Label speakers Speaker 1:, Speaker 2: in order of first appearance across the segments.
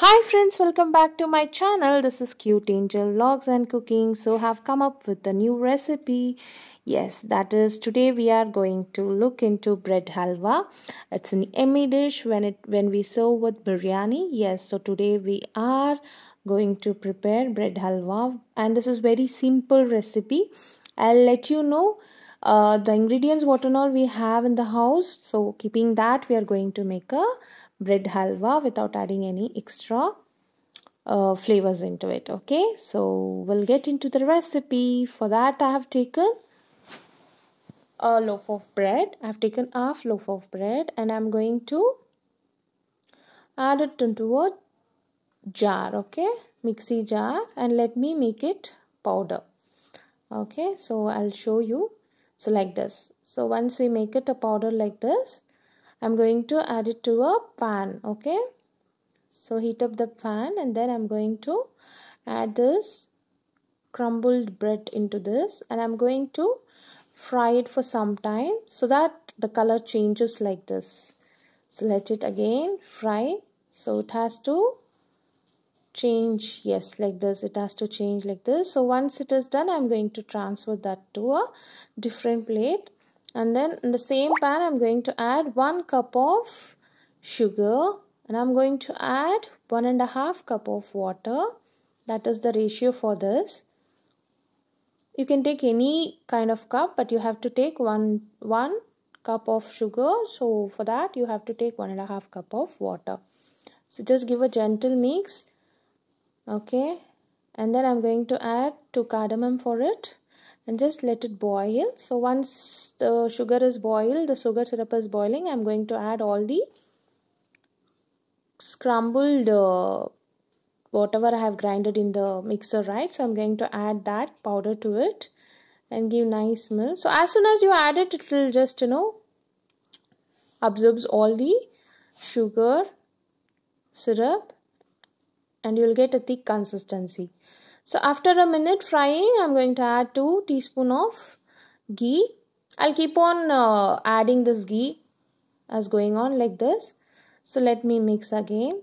Speaker 1: Hi friends, welcome back to my channel. This is Cute Angel Vlogs and Cooking. So have come up with a new recipe. Yes, that is today we are going to look into bread halwa. It's an yummy dish when it when we serve with biryani. Yes, so today we are going to prepare bread halwa and this is very simple recipe. I'll let you know uh, the ingredients what and all we have in the house. So keeping that we are going to make a bread halwa without adding any extra uh, flavors into it okay? So we'll get into the recipe. For that I have taken a loaf of bread. I have taken half loaf of bread and I'm going to add it into a jar okay? Mixie jar and let me make it powder okay? So I'll show you so like this. So once we make it a powder like this I'm going to add it to a pan okay? So heat up the pan and then I'm going to add this crumbled bread into this and I'm going to fry it for some time so that the color changes like this. So let it again fry. So it has to change yes like this it has to change like this. So once it is done I'm going to transfer that to a different plate. And then in the same pan I'm going to add one cup of sugar and I'm going to add one and a half cup of water. That is the ratio for this. You can take any kind of cup but you have to take one one cup of sugar. So for that you have to take one and a half cup of water. So just give a gentle mix okay? And then I'm going to add two cardamom for it. And just let it boil. So once the sugar is boiled the sugar syrup is boiling i'm going to add all the scrambled uh, whatever i have grinded in the mixer right? So i'm going to add that powder to it and give nice smell. So as soon as you add it it will just you know absorbs all the sugar syrup and you'll get a thick consistency so after a minute frying, I'm going to add 2 teaspoon of ghee. I'll keep on uh, adding this ghee as going on like this. So let me mix again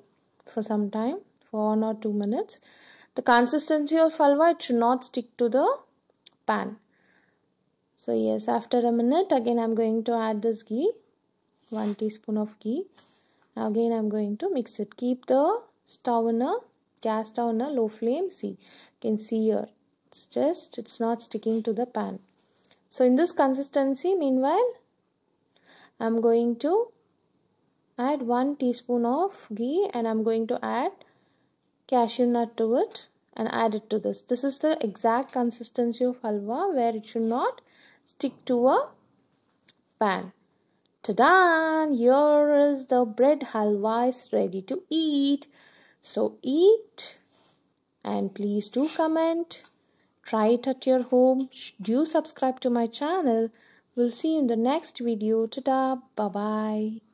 Speaker 1: for some time, for 1 or 2 minutes. The consistency of halwa, it should not stick to the pan. So yes, after a minute, again I'm going to add this ghee, 1 teaspoon of ghee. Now again I'm going to mix it. Keep the stove in a cast on a low flame see you can see here it's just it's not sticking to the pan so in this consistency meanwhile I'm going to add 1 teaspoon of ghee and I'm going to add cashew nut to it and add it to this. This is the exact consistency of halwa where it should not stick to a pan. Ta-da! Here is the bread halwa is ready to eat. So eat and please do comment. Try it at your home. Do subscribe to my channel. We'll see you in the next video. Ta-da. Bye-bye.